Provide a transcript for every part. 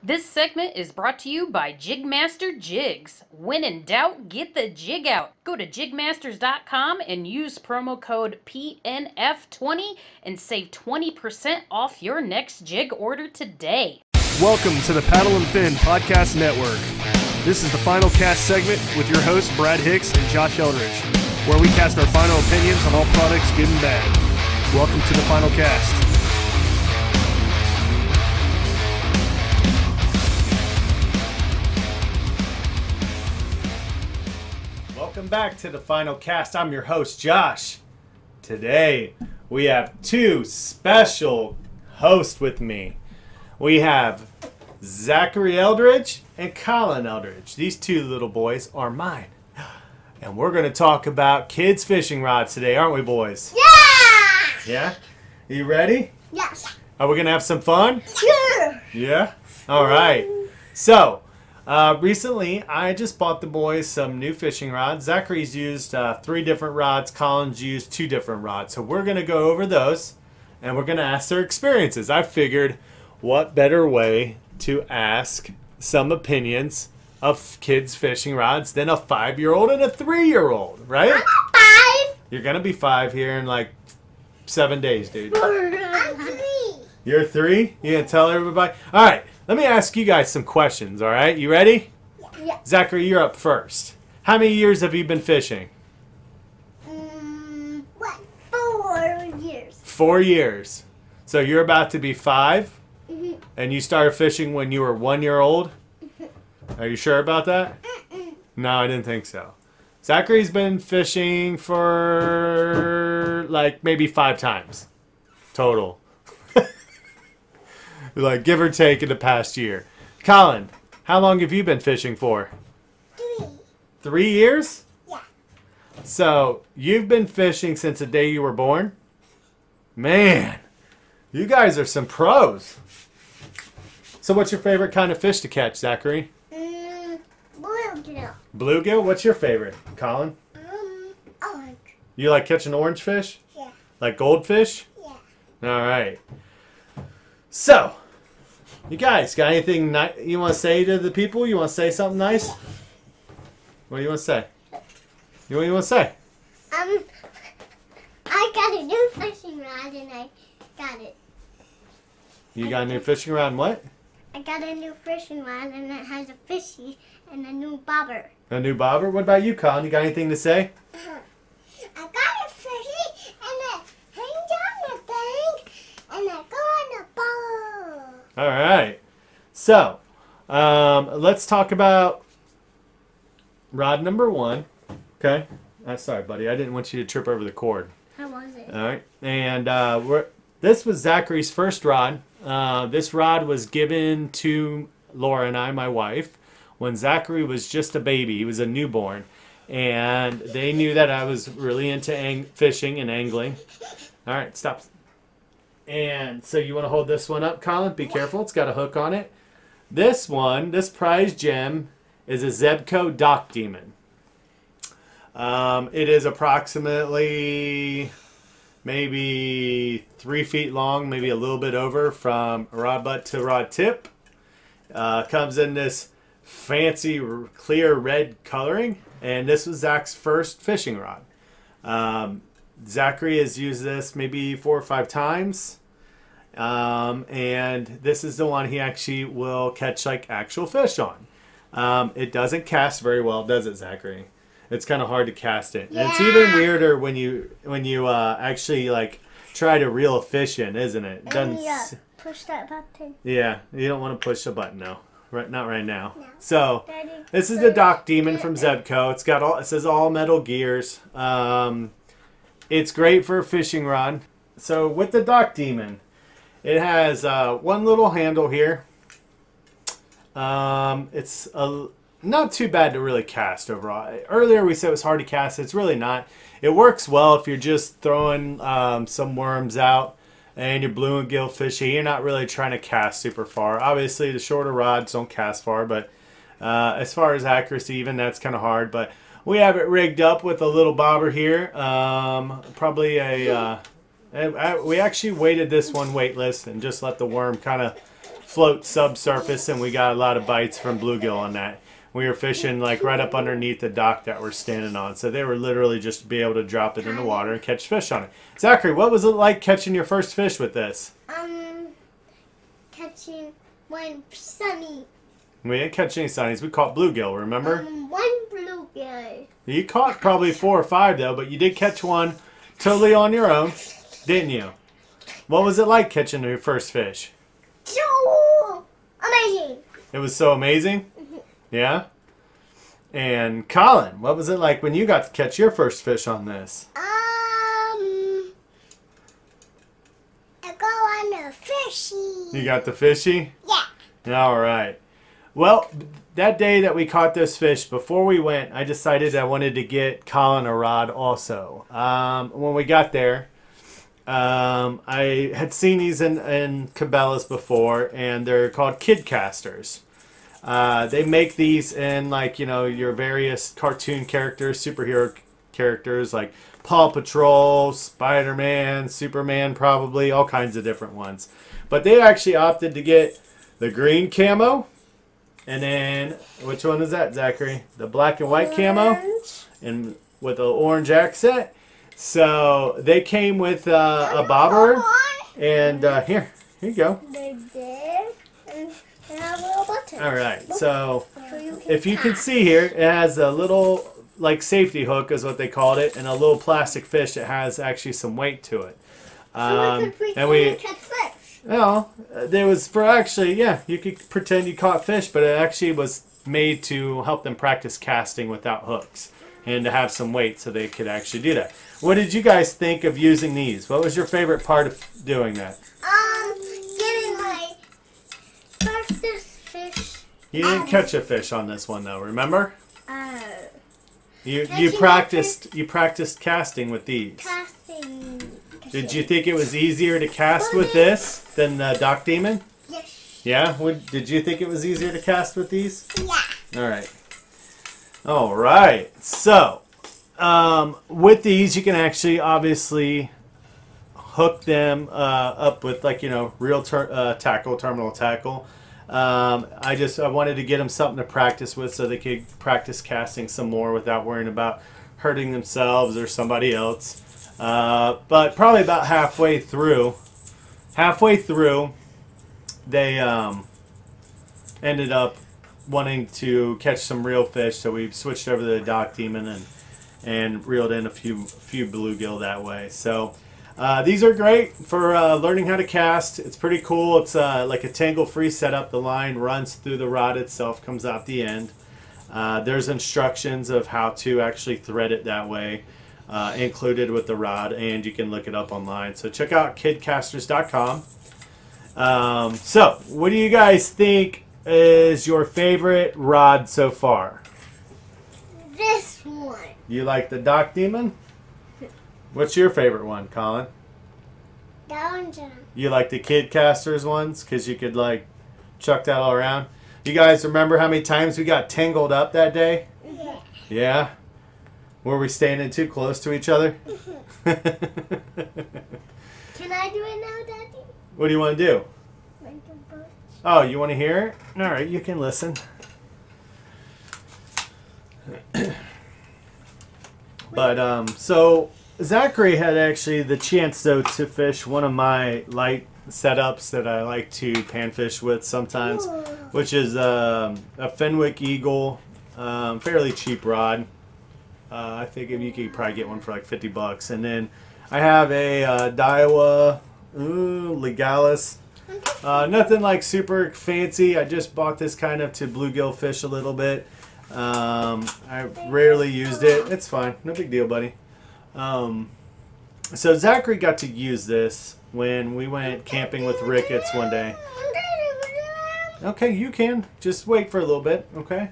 This segment is brought to you by Jigmaster Jigs. When in doubt, get the jig out. Go to jigmasters.com and use promo code PNF20 and save 20% off your next jig order today. Welcome to the Paddle and Fin Podcast Network. This is the final cast segment with your hosts, Brad Hicks and Josh Eldridge, where we cast our final opinions on all products, good and bad. Welcome to the final cast. Welcome back to the final cast. I'm your host, Josh. Today, we have two special hosts with me. We have Zachary Eldridge and Colin Eldridge. These two little boys are mine. And we're going to talk about kids' fishing rods today, aren't we, boys? Yeah! Yeah? You ready? Yes. Are we going to have some fun? Sure. Yeah? All right. So, uh, recently I just bought the boys some new fishing rods. Zachary's used uh, three different rods, Colin's used two different rods. So, we're going to go over those and we're going to ask their experiences. I figured what better way to ask some opinions of kids' fishing rods than a five year old and a three year old, right? I'm Five. You're going to be five here in like seven days, dude. You're three? You gonna tell everybody? All right, let me ask you guys some questions, all right? You ready? Yeah. Zachary, you're up first. How many years have you been fishing? Mm, what? Four years. Four years. So you're about to be 5 Mhm. and you started fishing when you were one year old? Are you sure about that? Mm-mm. No, I didn't think so. Zachary's been fishing for like maybe five times total. Like give or take in the past year. Colin, how long have you been fishing for? Three. Three years? Yeah. So you've been fishing since the day you were born? Man, you guys are some pros. So what's your favorite kind of fish to catch, Zachary? Mm, bluegill. Bluegill? What's your favorite, Colin? Um, orange. You like catching orange fish? Yeah. Like goldfish? Yeah. All right. So, you guys got anything ni- you want to say to the people? You want to say something nice? What do you want to say? You what do you want to say? Um, I got a new fishing rod and I got it. You got a new fishing rod and what? I got a new fishing rod and it has a fishy and a new bobber. A new bobber? What about you, Colin? You got anything to say? I got a fishy and it hangs on the thing and it go on the bowl. All right. So, um, let's talk about rod number one. Okay. Uh, sorry, buddy. I didn't want you to trip over the cord. How was it? All right, and uh, we're, this was Zachary's first rod. Uh, this rod was given to Laura and I, my wife, when Zachary was just a baby. He was a newborn, and they knew that I was really into ang- fishing and angling. All right, stop. And so you want to hold this one up, Colin? Be careful; it's got a hook on it. This one, this prize gem, is a Zebco Dock Demon. Um, it is approximately maybe three feet long, maybe a little bit over from rod butt to rod tip. Uh, comes in this fancy clear red coloring, and this was Zach's first fishing rod. Um, Zachary has used this maybe four or five times. Um, and this is the one he actually will catch like actual fish on. Um, it doesn't cast very well, does it, Zachary? It's kind of hard to cast it. And it's even weirder when you when you uh, actually like try to reel a fish in, isn't it? doesn't yeah, push that button. yeah, you don't want to push the button though. Right, not right now. No. So Daddy, this is the Dock Demon from Zebco. It's got all it says all metal gears. Um, it's great for a fishing rod. So with the Dock Demon, it has uh, one little handle here. Um, it's a, not too bad to really cast overall. Earlier we said it was hard to cast. It's really not. It works well if you're just throwing um, some worms out and you're blue and gill fishing. You're not really trying to cast super far. Obviously, the shorter rods don't cast far, but uh, as far as accuracy, even that's kind of hard. But we have it rigged up with a little bobber here. Um, probably a. Uh, I- we actually waited this one weightless and just let the worm kind of float subsurface, and we got a lot of bites from bluegill on that. We were fishing like right up underneath the dock that we're standing on, so they were literally just be able to drop it in the water and catch fish on it. Zachary, what was it like catching your first fish with this? Um, catching one sunny, We didn't catch any sunnies. We caught bluegill. Remember? um, one bluegill. You caught probably four or five though, but you did catch one totally on your own, didn't you? What was it like catching your first fish? So amazing. It was so amazing. Yeah. And Colin, what was it like when you got to catch your first fish on this? Um, I go on a fishy. You got the fishy? Yeah. All right. Well, that day that we caught this fish, before we went, I decided I wanted to get Colin a rod also. Um, when we got there, um, I had seen these in, in Cabela's before, and they're called Kid Casters. Uh, they make these in like you know your various cartoon characters, superhero characters like Paw Patrol, Spider Man, Superman, probably all kinds of different ones. But they actually opted to get the green camo, and then which one is that, Zachary? The black and white camo, and with the orange accent. So they came with uh, a bobber, and uh, here, here you go. They're there, and they have little buttons. All right, so. So you can if you can see here, it has a little like safety hook is what they called it, and a little plastic fish that has actually some weight to it. Um, could pretend and we, to catch fish. well, there was for actually, yeah, you could pretend you caught fish, but it actually was made to help them practice casting without hooks and to have some weight so they could actually do that. What did you guys think of using these? What was your favorite part of doing that? Um, getting my fastest fish. You didn't Um, catch a fish on this one though, remember? Uh, You you practiced you practiced casting with these. casting. Did you think it was easier to cast with this than the Dock Demon? Yes. Yeah? Would, did you think it was easier to cast with these? Yeah. All right. All right. So, um, with these, you can actually obviously hook them uh, up with like you know real ter- uh, tackle, terminal tackle. Um, I just I wanted to get them something to practice with so they could practice casting some more without worrying about hurting themselves or somebody else. Uh, but probably about halfway through, halfway through, they um, ended up wanting to catch some real fish, so we switched over to the Dock Demon and and reeled in a few few bluegill that way. So uh, these are great for uh, learning how to cast. It's pretty cool. It's uh, like a tangle-free setup. The line runs through the rod itself, comes out the end. Uh, there's instructions of how to actually thread it that way. Uh, included with the rod, and you can look it up online. So check out kidcasters.com. Um, so, what do you guys think is your favorite rod so far? This one. You like the Dock Demon? What's your favorite one, Colin? That one's a You like the Kid Casters ones because you could like chuck that all around. You guys remember how many times we got tangled up that day? yeah. Yeah. Were we standing too close to each other? Can I do it now, Daddy? What do you want to do? Like a bird. Oh, you want to hear it? All right, you can listen. but um, so Zachary had actually the chance though to fish one of my light setups that I like to panfish with sometimes, Ooh. which is um, a Fenwick Eagle, um, fairly cheap rod. Uh, I think if you could probably get one for like fifty bucks, and then I have a uh, Daiwa ooh, Legalis. Uh, nothing like super fancy. I just bought this kind of to bluegill fish a little bit. Um, I rarely used it. It's fine. No big deal, buddy. Um, so Zachary got to use this when we went camping with Ricketts one day. Okay, you can. Just wait for a little bit, okay?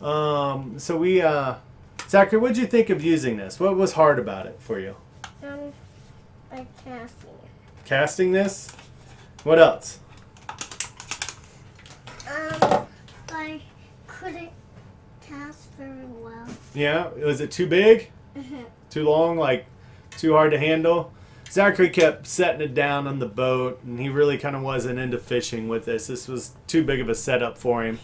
Um, so we, uh, Zachary, what did you think of using this? What was hard about it for you? Um, by casting. Casting this? What else? Um, I couldn't cast very well. Yeah, was it too big? Too long? Like, too hard to handle? Zachary kept setting it down on the boat, and he really kind of wasn't into fishing with this. This was too big of a setup for him,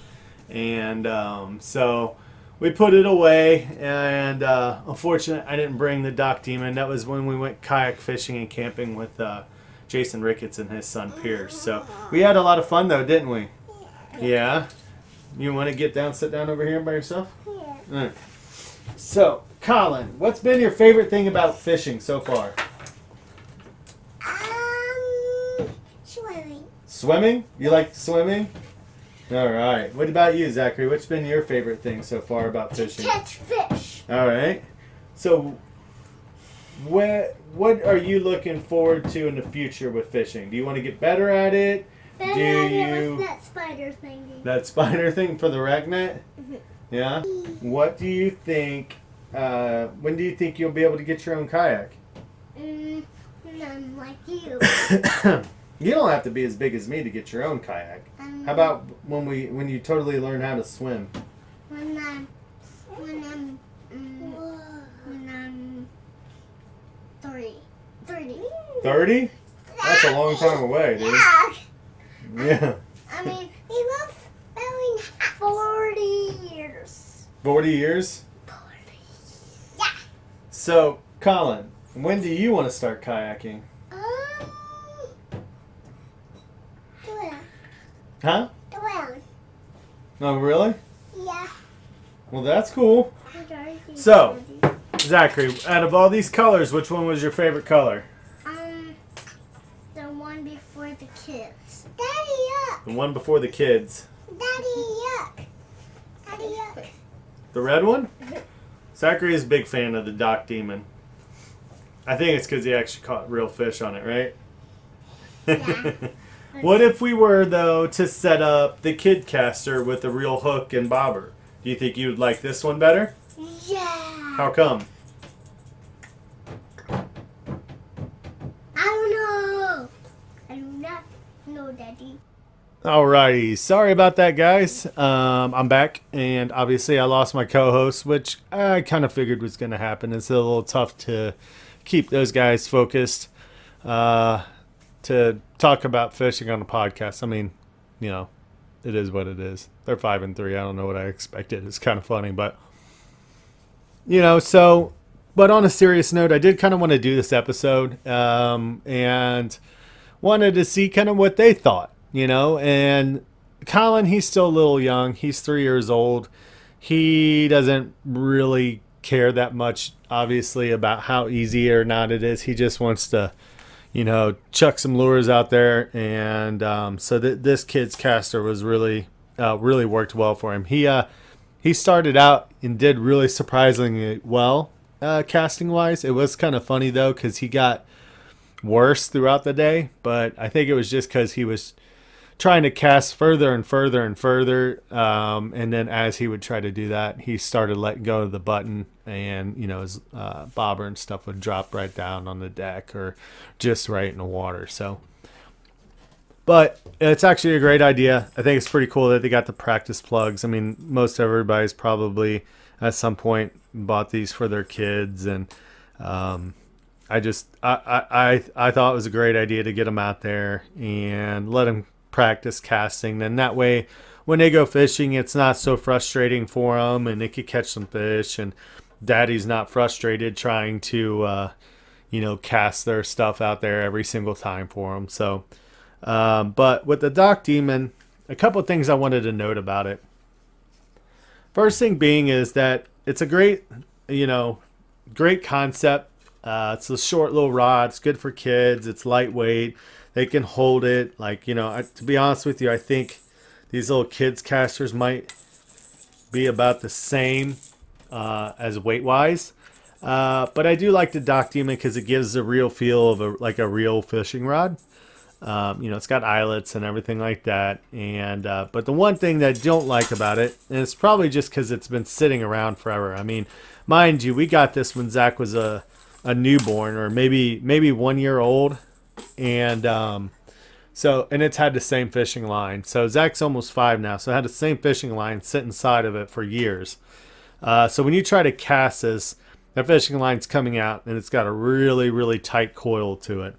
and um, so we put it away. And uh, unfortunately, I didn't bring the Dock Demon. That was when we went kayak fishing and camping with uh, Jason Ricketts and his son Pierce. So we had a lot of fun, though, didn't we? Yeah. You want to get down, sit down over here by yourself? Yeah. All right. So, Colin, what's been your favorite thing about fishing so far? Um, swimming. Swimming? You like swimming? All right. What about you, Zachary? What's been your favorite thing so far about fishing? Catch fish. All right. So, what what are you looking forward to in the future with fishing? Do you want to get better at it? Better Do than you- with that spider thingy. That spider thing for the rag net? Mhm. Yeah. What do you think? Uh, when do you think you'll be able to get your own kayak? Mm, none like you. you don't have to be as big as me to get your own kayak. Um, How about when we when you totally learn how to swim? when 30? That's a long time away, dude. Yeah. I mean, he was only 40 years. 40 years? 40. Yeah. So, Colin, when do you want to start kayaking? Um, around. Huh? Around. No, oh, really? Yeah. Well, that's cool. So, Zachary, out of all these colors, which one was your favorite color? One before the kids. Daddy, yuck. Daddy, yuck. The red one? Zachary is a big fan of the Dock Demon. I think it's because he actually caught real fish on it, right? Yeah. what if we were, though, to set up the kid caster with a real hook and bobber? Do you think you would like this one better? Yeah. How come? I don't know. I do not know, Daddy. Alrighty, sorry about that, guys. Um, I'm back, and obviously I lost my co-host, which I kind of figured was going to happen. It's a little tough to keep those guys focused uh, to talk about fishing on a podcast. I mean, you know, it is what it is. They're five and three. I don't know what I expected. It's kind of funny, but you know, so. But on a serious note, I did kind of want to do this episode, um, and wanted to see kind of what they thought, you know. And Colin, he's still a little young. He's three years old. He doesn't really care that much, obviously, about how easy or not it is. He just wants to, you know, chuck some lures out there. And um, so th- this kid's caster was really, uh, really worked well for him. He uh, he started out and did really surprisingly well uh, casting wise. It was kind of funny though because he got worse throughout the day, but I think it was just because he was trying to cast further and further and further. Um, and then as he would try to do that, he started letting go of the button, and you know his uh, bobber and stuff would drop right down on the deck or just right in the water. So. But it's actually a great idea. I think it's pretty cool that they got the practice plugs. I mean, most everybody's probably at some point bought these for their kids, and um, I just I, I I thought it was a great idea to get them out there and let them practice casting. Then that way, when they go fishing, it's not so frustrating for them, and they could catch some fish. And Daddy's not frustrated trying to, uh, you know, cast their stuff out there every single time for them. So, um, but with the Dock Demon, a couple things I wanted to note about it. First thing being is that it's a great, you know, great concept. Uh, it's a short little rod. It's good for kids. It's lightweight. They can hold it. Like you know, I, to be honest with you, I think these little kids casters might be about the same uh, as weight wise. Uh, but I do like the Dock Demon because it gives a real feel of a like a real fishing rod. Um, you know, it's got eyelets and everything like that. And uh, but the one thing that I don't like about it, and it's probably just because it's been sitting around forever. I mean, mind you, we got this when Zach was a a newborn or maybe maybe one year old, and um, so and it's had the same fishing line. So Zach's almost five now, so it had the same fishing line sit inside of it for years. Uh, so when you try to cast this, that fishing line's coming out and it's got a really really tight coil to it.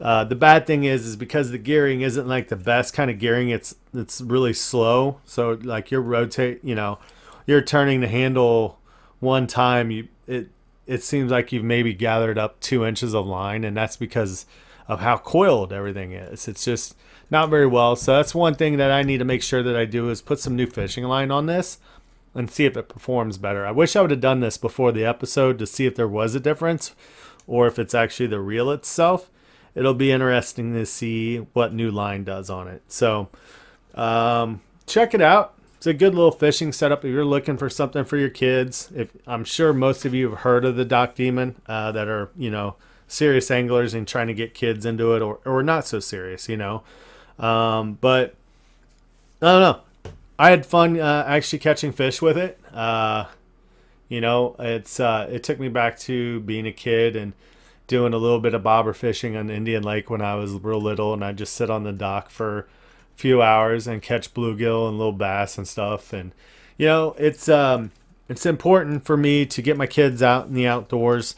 Uh, the bad thing is, is because the gearing isn't like the best kind of gearing. It's it's really slow. So like you're rotate, you know, you're turning the handle one time. You it it seems like you've maybe gathered up two inches of line, and that's because of how coiled everything is. It's just not very well. So that's one thing that I need to make sure that I do is put some new fishing line on this and see if it performs better. I wish I would have done this before the episode to see if there was a difference or if it's actually the reel itself it'll be interesting to see what new line does on it. So um, check it out. It's a good little fishing setup if you're looking for something for your kids. If I'm sure most of you have heard of the Dock Demon uh, that are you know serious anglers and trying to get kids into it, or or not so serious, you know. Um, but I don't know. I had fun uh, actually catching fish with it. Uh, you know, it's uh, it took me back to being a kid and doing a little bit of bobber fishing on Indian Lake when I was real little, and I'd just sit on the dock for few hours and catch bluegill and little bass and stuff. And you know, it's um, it's important for me to get my kids out in the outdoors,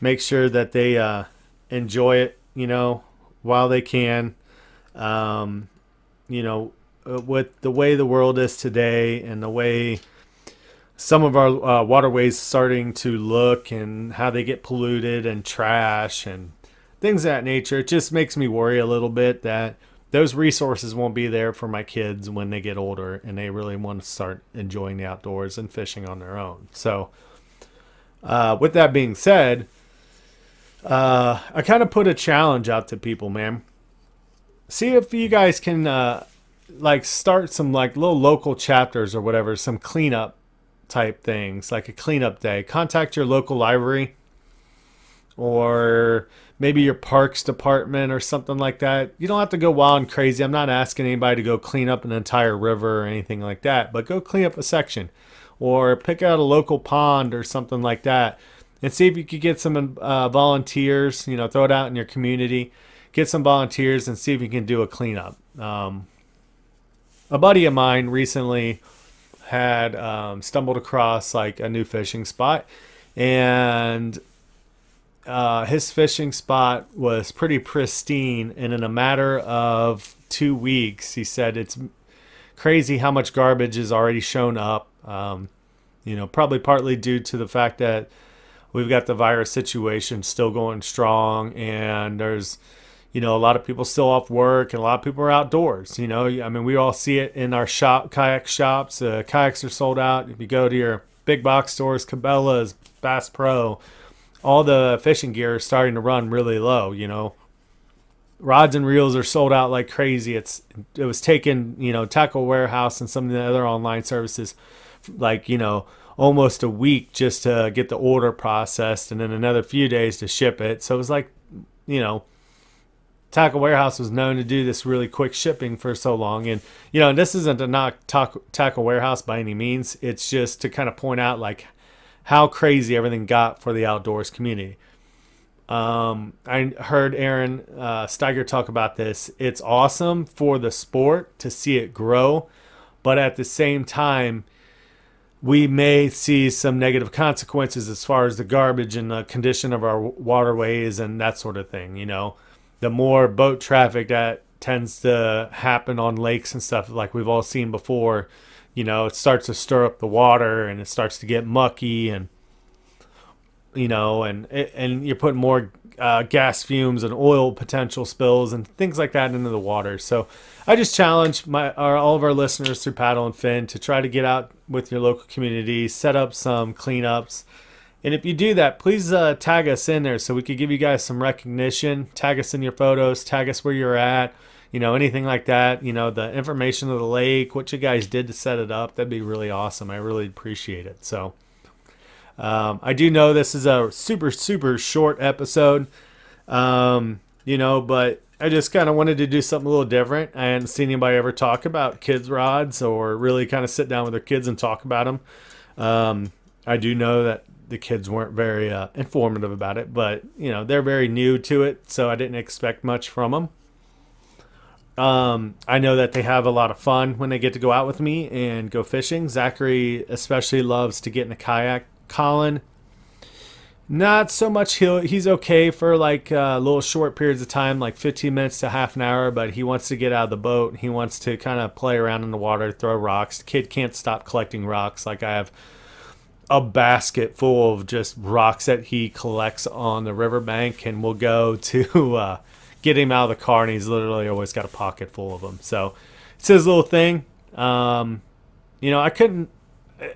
make sure that they uh, enjoy it, you know, while they can. Um, you know, uh, with the way the world is today and the way some of our uh, waterways starting to look and how they get polluted and trash and things that nature. It just makes me worry a little bit that those resources won't be there for my kids when they get older and they really want to start enjoying the outdoors and fishing on their own. So, uh, with that being said, uh, I kind of put a challenge out to people, man. See if you guys can uh, like start some like little local chapters or whatever, some cleanup type things, like a cleanup day. Contact your local library or maybe your parks department or something like that. You don't have to go wild and crazy. I'm not asking anybody to go clean up an entire river or anything like that, but go clean up a section or pick out a local pond or something like that and see if you could get some uh, volunteers, you know, throw it out in your community, get some volunteers and see if you can do a cleanup. Um, a buddy of mine recently had um, stumbled across like a new fishing spot, and uh, his fishing spot was pretty pristine. And in a matter of two weeks, he said it's crazy how much garbage has already shown up. Um, you know, probably partly due to the fact that we've got the virus situation still going strong, and there's you know, a lot of people still off work and a lot of people are outdoors. You know, I mean, we all see it in our shop, kayak shops. Uh, kayaks are sold out. If you go to your big box stores, Cabela's, Bass Pro, all the fishing gear is starting to run really low. You know, rods and reels are sold out like crazy. It's it was taken, you know, Tackle Warehouse and some of the other online services, like you know, almost a week just to get the order processed, and then another few days to ship it. So it was like, you know Tackle Warehouse was known to do this really quick shipping for so long. And, you know, this isn't to knock Tackle Warehouse by any means. It's just to kind of point out, like, how crazy everything got for the outdoors community. Um, I heard Aaron uh, Steiger talk about this. It's awesome for the sport to see it grow, but at the same time, we may see some negative consequences as far as the garbage and the condition of our waterways and that sort of thing, you know the more boat traffic that tends to happen on lakes and stuff like we've all seen before you know it starts to stir up the water and it starts to get mucky and you know and and you're putting more uh, gas fumes and oil potential spills and things like that into the water. So i just challenge my our, all of our listeners through paddle and fin to try to get out with your local community set up some cleanups. And if you do that, please uh, tag us in there so we could give you guys some recognition. Tag us in your photos, tag us where you're at, you know, anything like that. You know, the information of the lake, what you guys did to set it up. That'd be really awesome. I really appreciate it. So, um, I do know this is a super, super short episode, um, you know, but I just kind of wanted to do something a little different. I hadn't seen anybody ever talk about kids' rods or really kind of sit down with their kids and talk about them. Um, I do know that the kids weren't very uh, informative about it, but you know they're very new to it, so I didn't expect much from them. Um, I know that they have a lot of fun when they get to go out with me and go fishing. Zachary especially loves to get in a kayak. Colin not so much. He'll he's okay for like uh, little short periods of time, like 15 minutes to half an hour. But he wants to get out of the boat. He wants to kind of play around in the water, throw rocks. The kid can't stop collecting rocks. Like I have a basket full of just rocks that he collects on the riverbank, and we'll go to uh, get him out of the car, and he's literally always got a pocket full of them. So it's his little thing. Um, you know, I couldn't, and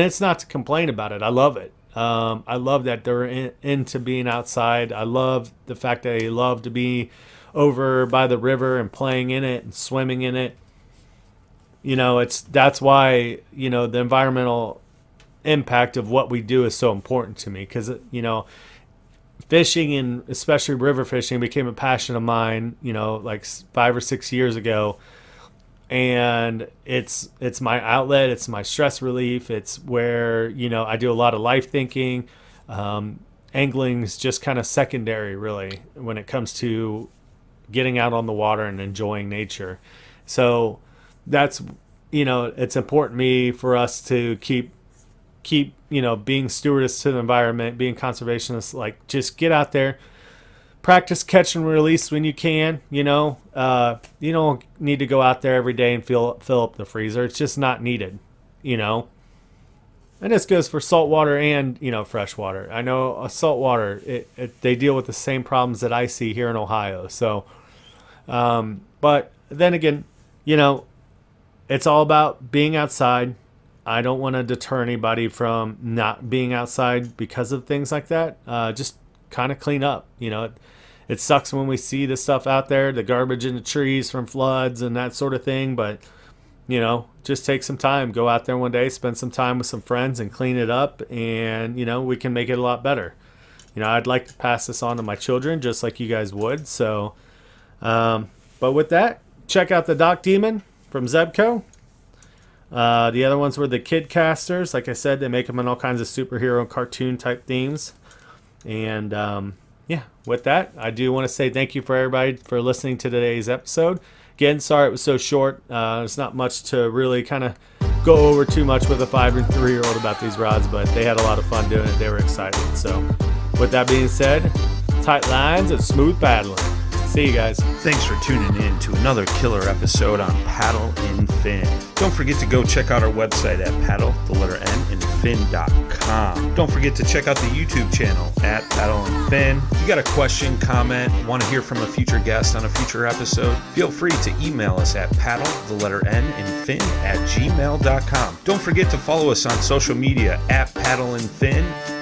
it's not to complain about it. I love it. Um, I love that they're in, into being outside. I love the fact that they love to be over by the river and playing in it and swimming in it. You know, it's that's why you know the environmental impact of what we do is so important to me because you know fishing and especially river fishing became a passion of mine you know like five or six years ago. And it's it's my outlet it's my stress relief it's where you know i do a lot of life thinking. Um, angling's just kind of secondary really when it comes to getting out on the water and enjoying nature. So that's you know it's important me for us to keep keep you know being stewardess to the environment being conservationists like just get out there practice catch and release when you can you know? Uh, you don't need to go out there every day and fill fill up the freezer. It's just not needed you know? And this goes for saltwater and you know freshwater i know uh, saltwater it, it, they deal with the same problems that i see here in ohio so um, but then again you know it's all about being outside I don't want to deter anybody from not being outside because of things like that. Uh, just kind of clean up. You know, it, it sucks when we see the stuff out there, the garbage in the trees from floods and that sort of thing. But, you know, just take some time. Go out there one day, spend some time with some friends and clean it up. And, you know, we can make it a lot better. You know, I'd like to pass this on to my children just like you guys would. So, um, but with that, check out the Dock Demon from Zebco. Uh, the other ones were the Kid Casters. Like I said, they make them in all kinds of superhero cartoon type themes. And um, yeah, with that, I do want to say thank you for everybody for listening to today's episode. Again, sorry it was so short. Uh, there's not much to really kind of go over too much with a five and three year old about these rods, but they had a lot of fun doing it. They were excited. So, with that being said, tight lines and smooth paddling. See you guys. Thanks for tuning in to another killer episode on Paddle in Fin. Don't forget to go check out our website at paddle, the letter N, and fin.com. Don't forget to check out the YouTube channel at Paddle and Fin. If you got a question, comment, want to hear from a future guest on a future episode, feel free to email us at paddle, the letter N, and fin at gmail.com. Don't forget to follow us on social media at Paddle and Fin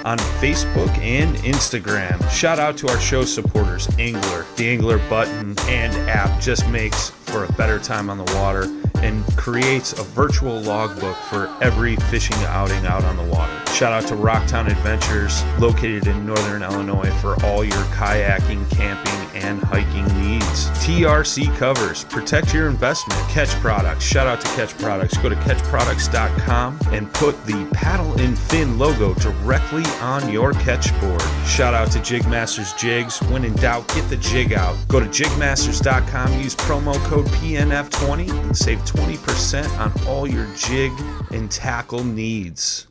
on Facebook and Instagram. Shout out to our show supporters, Angler. The Angler button and app just makes for a better time on the water and creates a virtual logbook for every fishing outing out on the water. Shout out to Rocktown Adventures, located in northern Illinois, for all your kayaking, camping, and hiking needs. TRC covers, protect your investment. Ketch products, shout out to Ketch Products. Go to ketchproducts.com and put the paddle in fin logo directly on your Ketch board. Shout out to Jigmasters Jigs. When in doubt, get the jig out. Go to jigmasters.com, use promo code PNF20 and save 20% on all your jig and tackle needs.